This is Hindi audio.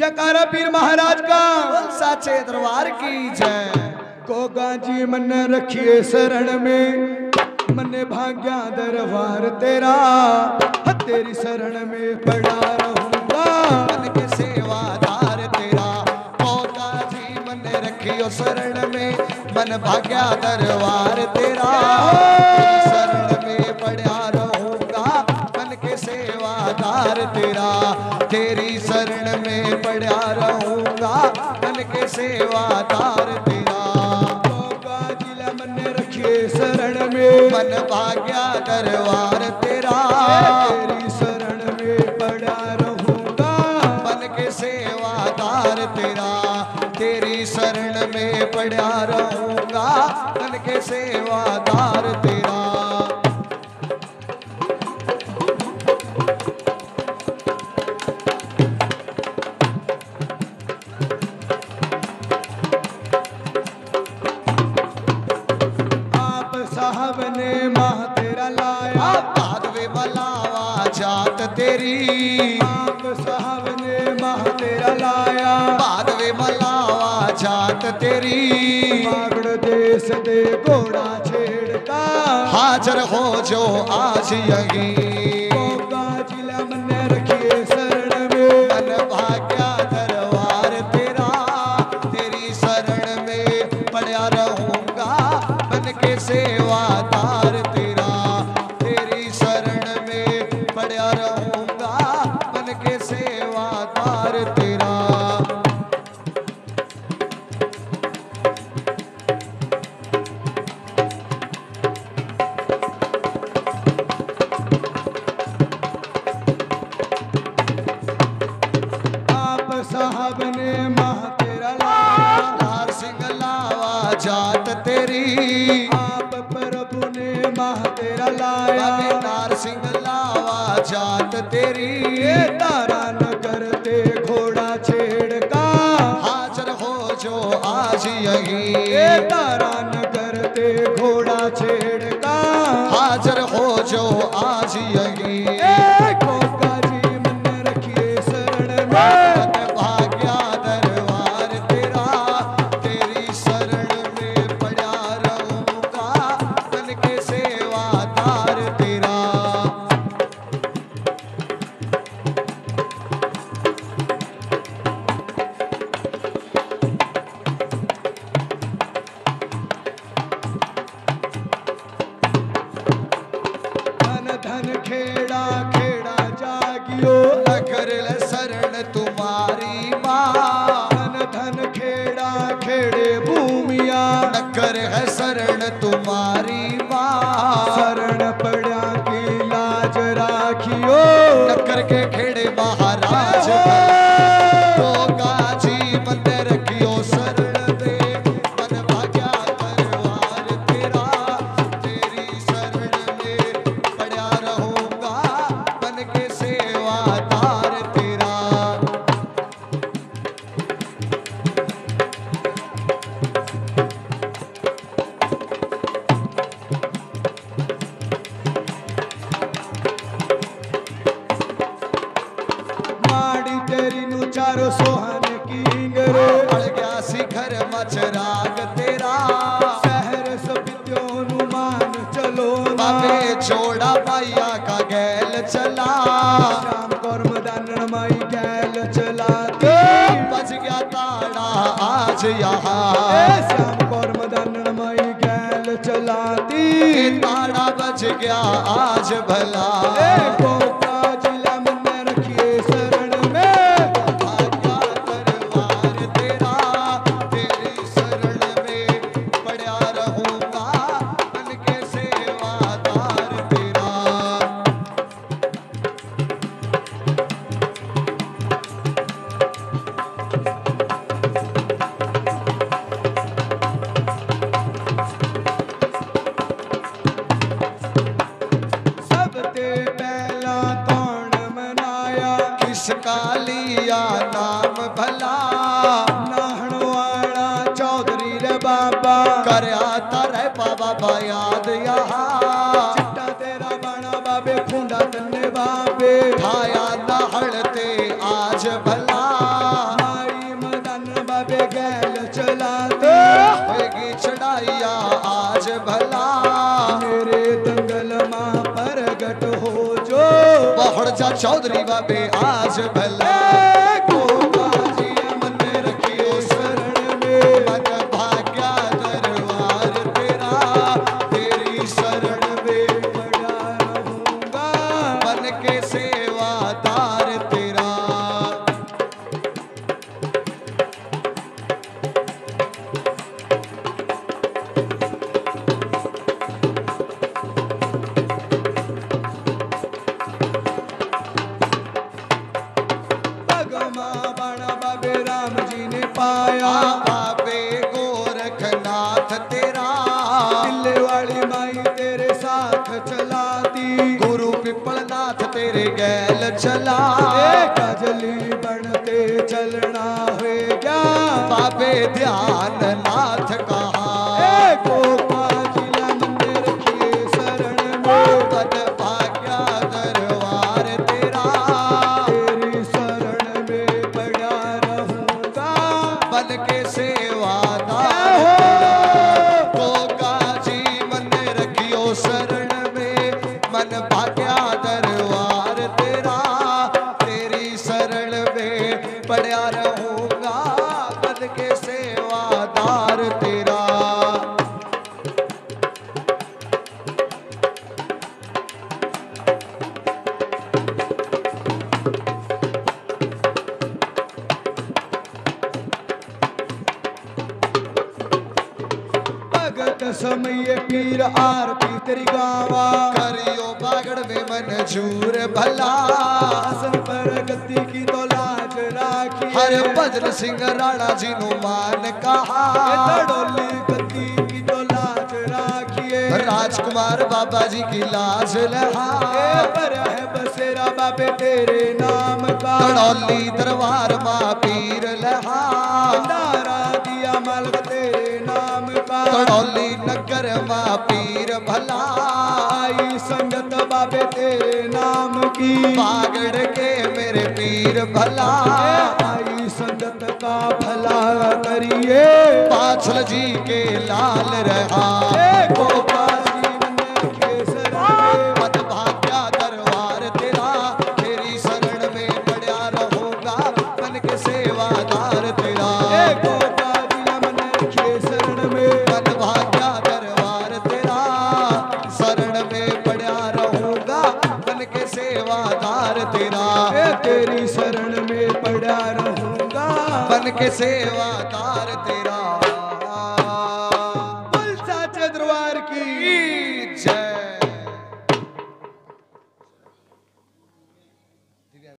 जकारा पीर महाराज का। साचे दरबार की जय। कोगा जी मन रखिए शरण में। मने भाग्या दरबार तेरा। तेरी शरण में पड़ा रहूँगा। मन के सेवादार तेरा। मौका जी मन रखियो शरण में। मन भाग्या दरबार तेरा शरण रहूँगा मन के सेवा सेवादार तेरा। कोगा जिला मन रखिए शरण में मन भाग्या दरबार तेरा। तेरी शरण में पड़ा रहूँगा मन के सेवा सेवादार तेरा तेरी शरण में पड़ा रहूँगा मन के सेवा सेवादार तेरा। तेरी। आप साहब ने माह तेरा लाया। मलावा जात तेरी। मागड़ देश दे घोड़ा छेड़ता। हाजर हो जो आज यही। जिला मन रखिए शरण में। मन भाग्या दरबार तेरा। तेरी शरण में पड़ा रहूँगा। मन के सेवादार जात तेरी। आप प्रभु ने माह तेरा लाया। नार सिंह लावा जात तेरी। तारा न करते घोड़ा छेड़का हाजर हो जो आज यही। तारा न करते घोड़ा छेड़का हाजर हो जो आज यही। शरण तुम्हारी मान धन खेड़ा खेड़े भूमिया। नकर है शरण तुम्हारी मान। शरण पड़ा की लाज राखियो। नकर के खेड़े चलो छोड़ा मैया का गैल चला। शाम कौर मदानन माई गैल चलाते बज गया ताड़ा आज यहाँ। श्याम कौर मदानन माई गैल चलाती ताड़ा बज गया आज भला। किसका लिया नाम भला। नाहण चौधरी रे बाबा। करया तरह बाबा याद यहाँ। चिट्टा तेरा बना बाबे, खूंडा तन्ने बाबे। खाया जा चौधरी बाबे आज भला। पिपलनाथ तेरे गैल चला। कजली बनते चलना हो गया। बाबे ध्यान नाथ कहा दरबार तेरा, तेरी शरण में पड़ा रहूँगा बन के सेवादार तेरा। समय पीर आरती तेरी गावा, करियो बागड़ में मंजूर भला। पर गति की तो लाज राखी। हर भजन सिंह राणा जी नु मान कहा। डोली गति की तो लाज राखिए राजकुमार बाबा जी की लाज लहा। पर है बसेरा बाबे तेरे नाम का। तड़ौली दरबार माँ पीर लहा। भंडारा दिया मालक तेरे नाम का तड़ौली नगर माँ पीर भलाई। संगत बाबे तेरे नाम की। बागड़ के मेरे पीर भला आई संगत का भला करिए। पाछल जी के लाल रहा। गोपाल तेरी शरण में पड़ा रहूँगा। बन के सेवादार तेरा